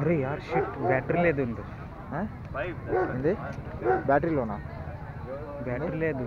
అరే యార్ shit battery లేదు ఉంది. ఏంది బ్యాటరీలోనా బ్యాటరీ లేదు.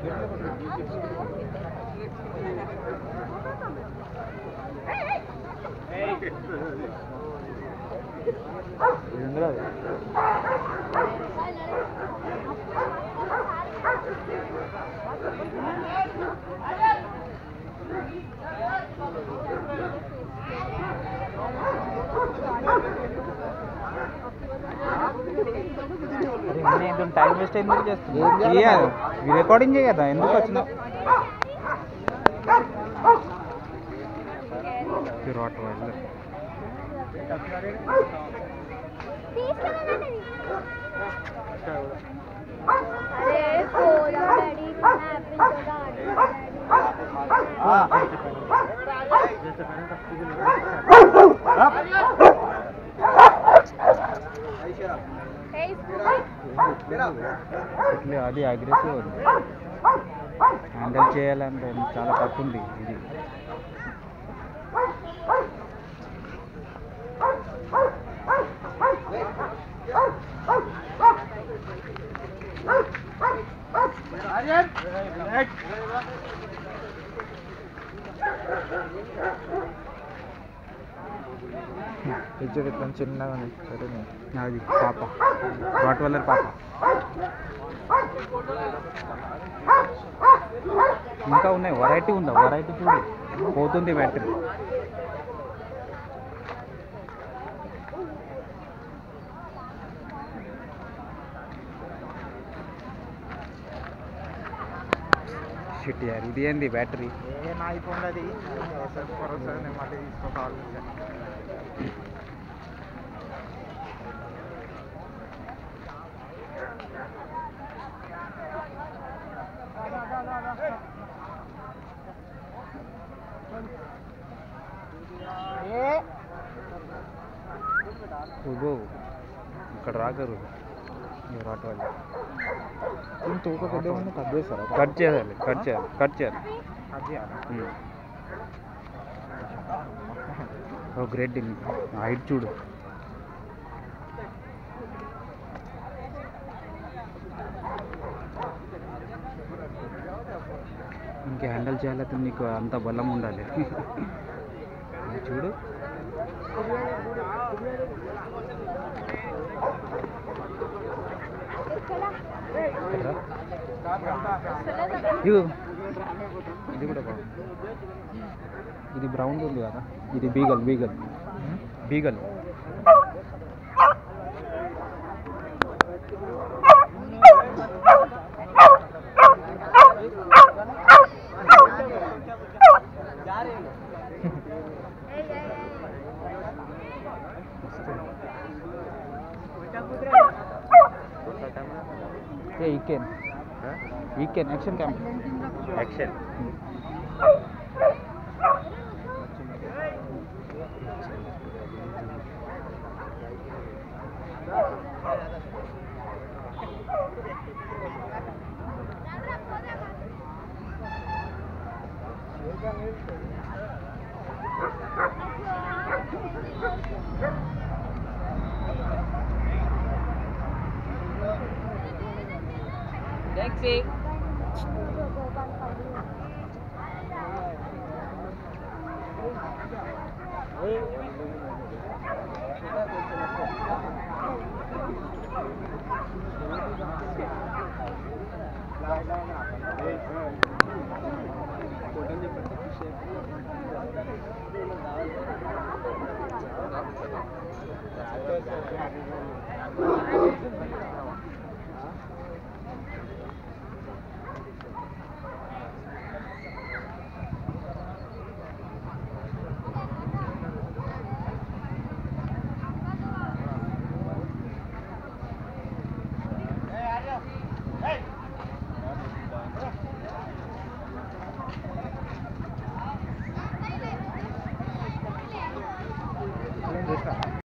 Hey! ఉంది కదా అరే నేను టైం వేస్ట్ ఎందుకు చేస్తున్నా ఏం చేయాలి చేయాలి మరి? ఈ రికార్డింగ్ చేయదా ఎందుకు వచ్చినావు రాట్ వాళ్ళు ఇట్లా అది అగ్రెసివ్ ఉంది హ్యాండిల్ చేయాలంటే చాలా టఫ్ ఉంది ఇది. పిక్చర్ ఇట్లా చిన్నగా ఉంది? అది పాప. రాట్ వల్లర్ పాప. ఇంకా ఉన్నాయి. వెరైటీ ఉందా? వెరైటీ చూడు. పోతుంది బ్యాటరీ షిట్ యార్ ఇది ఏంది? బ్యాటరీ ఏ నా అయిపోయింది అది. మళ్ళీ తీసుకోవాలి ఇక్కడ రాకరు వాళ్ళు. దీని తూక పెద్ద కట్ చేస్తారా కట్ చేయాలి కట్ చేయాలి కట్ చేయాలి కట్ చేయాలా ఓ గ్రేట్ హైట్ చూడు. ఇంకా హ్యాండిల్ చేయాలంటే నీకు అంత బలం ఉండాలి. చూడు. ఇది కూడా బాగుంది. ఇది బ్రౌన్ ఉంది కదా? ఇది beagle beagle. Beagle. play weekend. Huh? Weekend action camp. Action. you. Đánh gì?